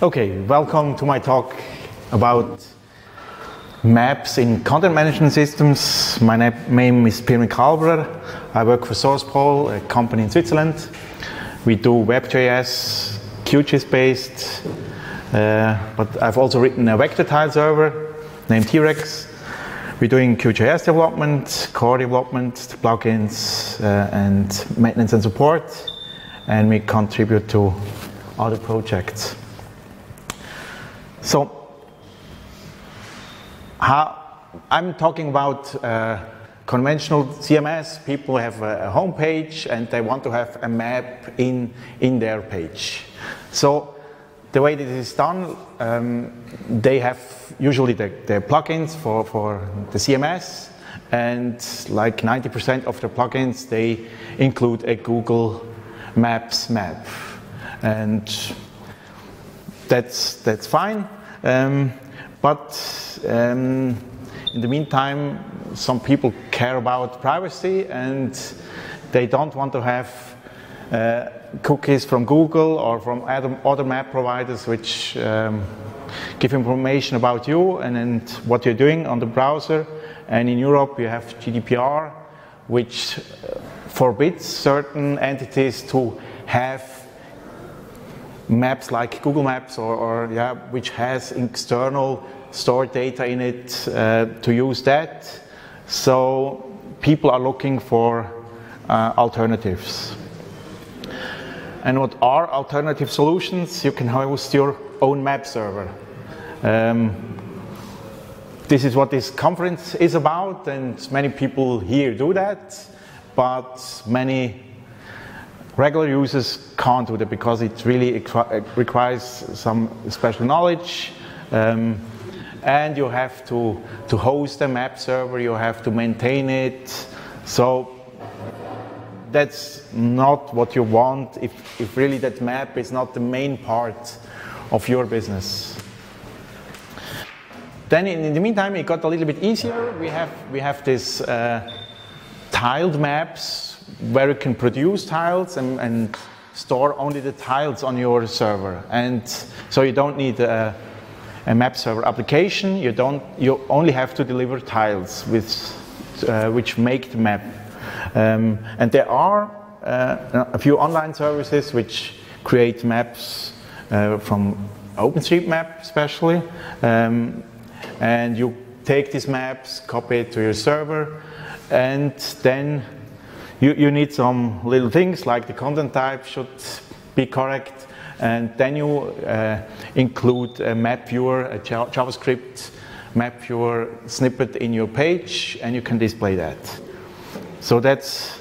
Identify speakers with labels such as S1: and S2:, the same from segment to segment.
S1: Okay, welcome to my talk about maps in content management systems. My name is Pirmin Kalberer. I work for Sourcepole, a company in Switzerland. We do WebJS, QGIS based, uh, but I've also written a vector tile server named T-Rex. We're doing QGIS development, core development, plugins, uh, and maintenance and support, and we contribute to other projects. So, how, I'm talking about uh, conventional CMS. People have a, a home page and they want to have a map in, in their page. So, the way this is done, um, they have usually the, the, plugins for, for the CMS, and like 90% of the plugins, they include a Google Maps map. And that's, that's fine. Um, but um, in the meantime, some people care about privacy and they don't want to have uh, cookies from Google or from other map providers which um, give information about you and, and what you're doing on the browser. And in Europe, you have GDPR, which uh, forbids certain entities to have maps like Google Maps or, or yeah, which has external stored data in it uh, to use that. So people are looking for uh, alternatives. And what are alternative solutions? You can host your own map server. Um, this is what this conference is about, and many people here do that, but many regular users can't do that because it really requires some special knowledge. Um, and you have to, to host a map server, you have to maintain it. So that's not what you want if, if really that map is not the main part of your business. Then in, in the meantime, it got a little bit easier. We have, we have this uh, tiled maps where you can produce tiles and, and, store only the tiles on your server. And so you don't need a, a map server application. You don't. You only have to deliver tiles with, uh, which make the map. Um, and there are uh, a few online services which create maps uh, from OpenStreetMap, especially. Um, and you take these maps, copy it to your server, and then you, you need some little things like the content type should be correct, and then you uh, include a map viewer, a JavaScript map viewer snippet in your page, and you can display that. So that's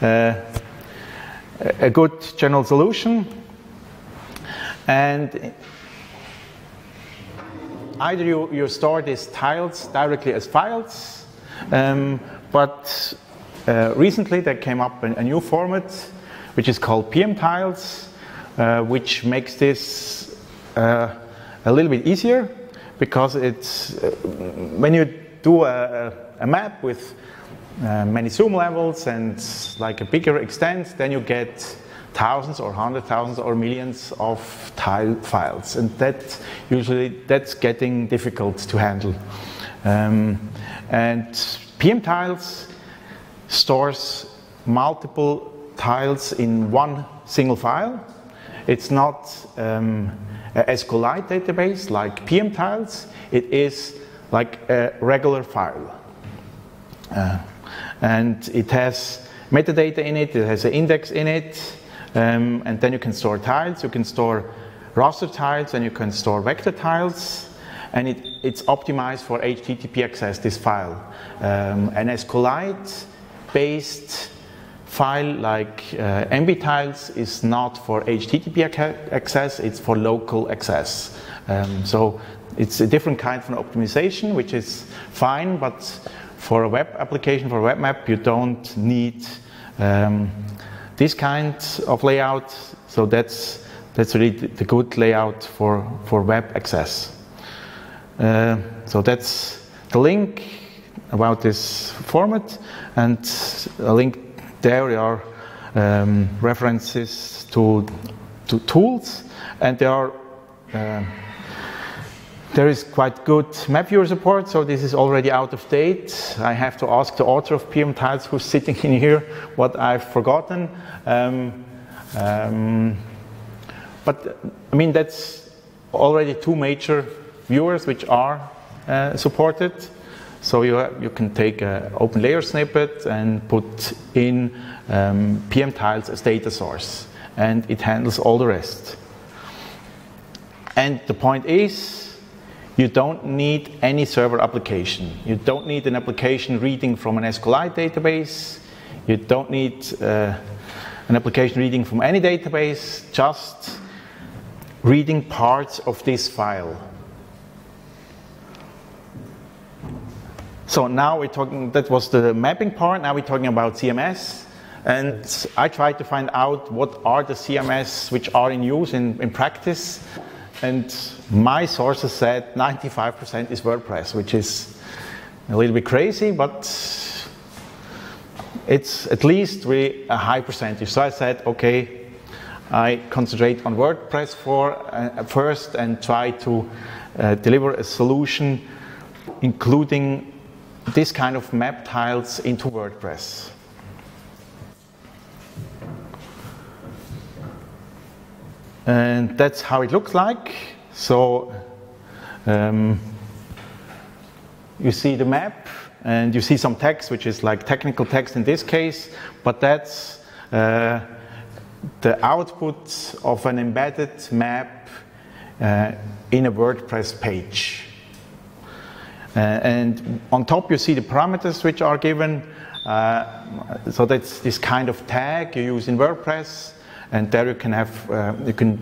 S1: uh, a good general solution. And either you, you store these tiles directly as files, um, but uh, recently there came up a, a, new format which is called PM tiles, uh, which makes this uh, a little bit easier because it's uh, when you do a, a map with uh, many zoom levels and like a bigger extent, then you get thousands or hundred thousands or millions of tile files, and that usually that's getting difficult to handle. Um, and PM tiles stores multiple tiles in one single file. It's not um, a SQLite database like PM tiles. It is like a regular file. Uh, and it has metadata in it, it has an index in it, um, and then you can store tiles, you can store raster tiles, and you can store vector tiles, and it, it's optimized for HTTP access, this file. Um, SQLite based file like uh, MB tiles is not for HTTP access, it's for local access. Um, so it's a different kind of optimization, which is fine, but for a web application, for a web map, you don't need um, this kind of layout. So that's that's really the good layout for for web access. Uh, so that's the link about this format, and a link there are um, references to to tools, and there are uh, there is quite good map viewer support, so this is already out of date. I have to ask the author of PM Tiles who's sitting in here what I've forgotten. Um, um, but I mean, that's already two major viewers which are uh, supported. So you, you can take an open layer snippet and put in um, PM tiles as data source, and it handles all the rest. And the point is, you don't need any server application. You don't need an application reading from an SQLite database. You don't need uh, an application reading from any database, just reading parts of this file. So now we're talking, that was the mapping part, now we're talking about CMS. And I tried to find out what are the CMS which are in use in, in practice. And my sources said 95% is WordPress, which is a little bit crazy, but it's at least really a high percentage. So I said, okay, I concentrate on WordPress for, uh, first and try to uh, deliver a solution including this kind of map tiles into WordPress. And that's how it looks like. So um, you see the map and you see some text, which is like technical text in this case, but that's uh, the output of an embedded map uh, in a WordPress page. Uh, and on top you see the parameters which are given. Uh, so that's this kind of tag you use in WordPress, and there you can have uh, you can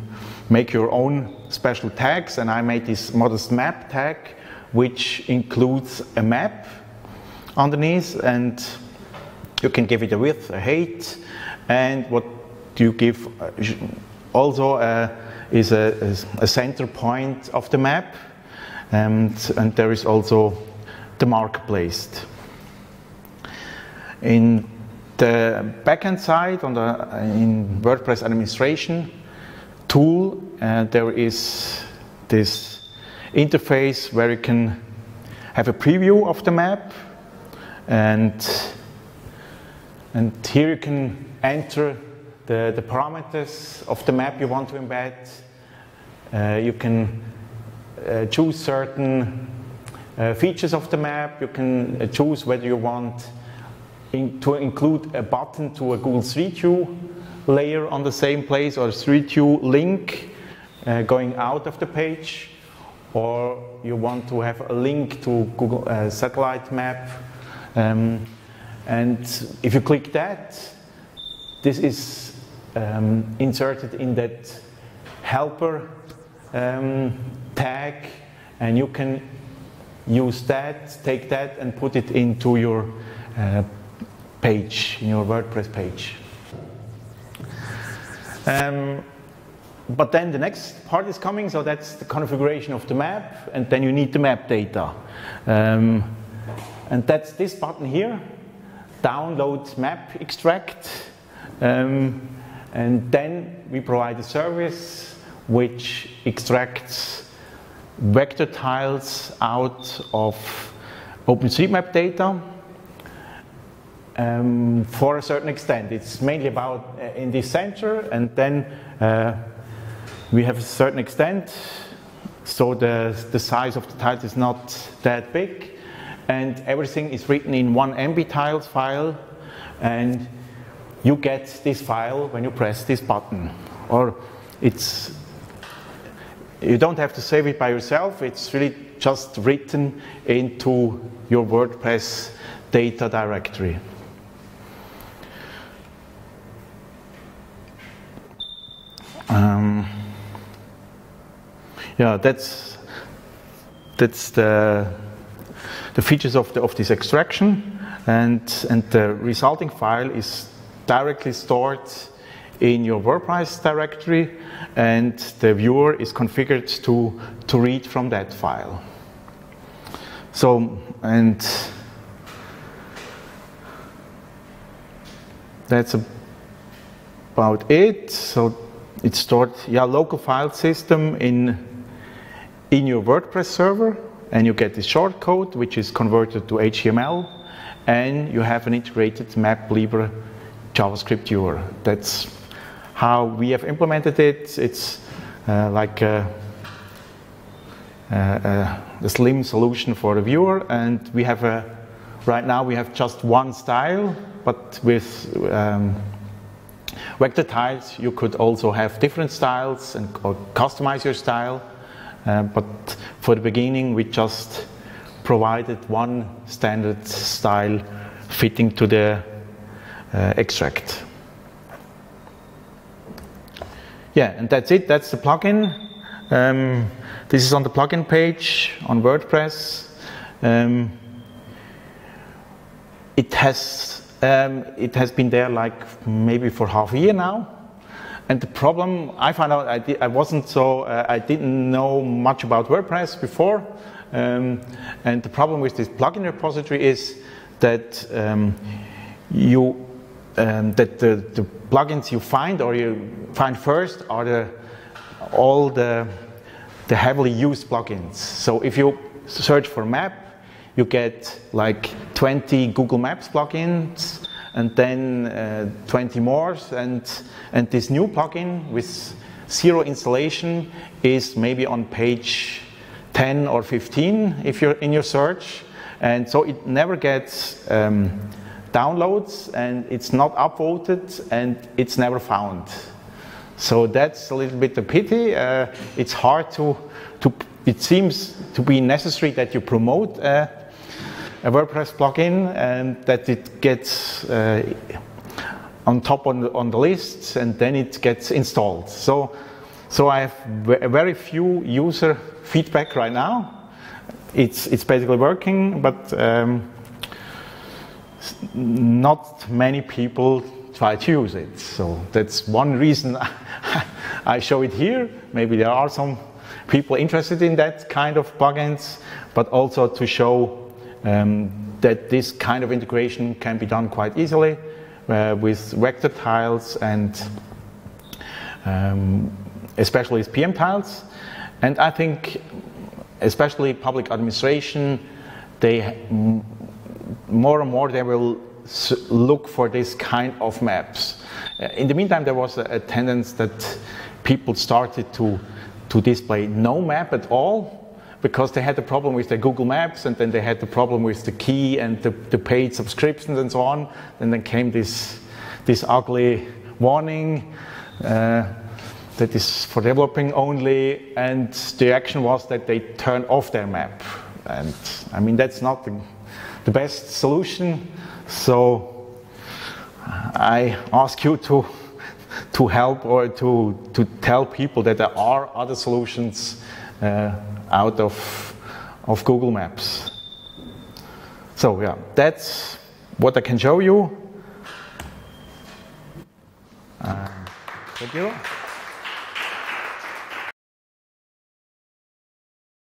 S1: make your own special tags. And I made this modest map tag, which includes a map underneath, and you can give it a width, a height, and what you give also uh, is a, a center point of the map and, and there is also the mark placed. In the backend side, on the, in WordPress administration tool, uh, there is this interface where you can have a preview of the map and and here you can enter the, the parameters of the map you want to embed. Uh, you can uh, choose certain uh, features of the map. You can uh, choose whether you want in, to include a button to a Google Street View layer on the same place or Street View link uh, going out of the page or you want to have a link to Google uh, satellite map um, and if you click that this is um, inserted in that helper um, tag and you can use that, take that and put it into your uh, page, in your WordPress page. Um, but then the next part is coming, so that's the configuration of the map, and then you need the map data. Um, and that's this button here, download map extract. Um, and then we provide a service which extracts vector tiles out of OpenStreetMap data um, for a certain extent. It's mainly about uh, in the center, and then uh, we have a certain extent, so the, the size of the tiles is not that big, and everything is written in one MB tiles file, and you get this file when you press this button, or it's you don't have to save it by yourself, it's really just written into your WordPress data directory. Um, yeah, that's that's the the features of the, of this extraction, and and the resulting file is directly stored in your WordPress directory and the viewer is configured to, to read from that file. So, and that's about it. So it's stored, yeah, local file system in in your WordPress server and you get this shortcode which is converted to HTML and you have an integrated MapLibre JavaScript viewer. That's how we have implemented it. It's uh, like a, a, a, slim solution for the viewer and we have a, right now we have just one style but with um, vector tiles you could also have different styles and customize your style uh, but for the beginning we just provided one standard style fitting to the uh, extract. Yeah, and that's it. That's the plugin. Um, this is on the plugin page on WordPress. Um, it has um, it has been there like maybe for half a year now. And the problem I found out I, I wasn't so uh, I didn't know much about WordPress before. Um, and the problem with this plugin repository is that um, you um, that the, the, plugins you find or you find first are the all the the heavily used plugins. So if you search for map, you get like 20 Google Maps plugins and then uh, 20 more and and this new plugin with zero installation is maybe on page 10 or 15 if you're in your search and so it never gets um, downloads and it's not upvoted and it's never found. So that's a little bit a pity. Uh, it's hard to, to, it seems to be necessary that you promote uh, a WordPress plugin and that it gets uh, on top on the, on the list and then it gets installed. So, so I have very few user feedback right now it's, it's basically working, but um, not many people try to use it. So that's one reason I show it here. Maybe there are some people interested in that kind of plugins, but also to show um, that this kind of integration can be done quite easily uh, with vector tiles and um, especially with PM tiles. And I think especially public administration, they more and more they will look for this kind of maps. Uh, in the meantime, there was a, tendency that people started to to display no map at all because they had the problem with their Google Maps and then they had the problem with the key and the, the paid subscriptions and so on. And then came this this ugly warning. Uh, that is for developing only, and the action was that they turned off their map. And I mean, that's not the, the best solution. So I ask you to, to help or to, to tell people that there are other solutions uh, out of, of Google Maps. So yeah, that's what I can show you. Uh, thank you.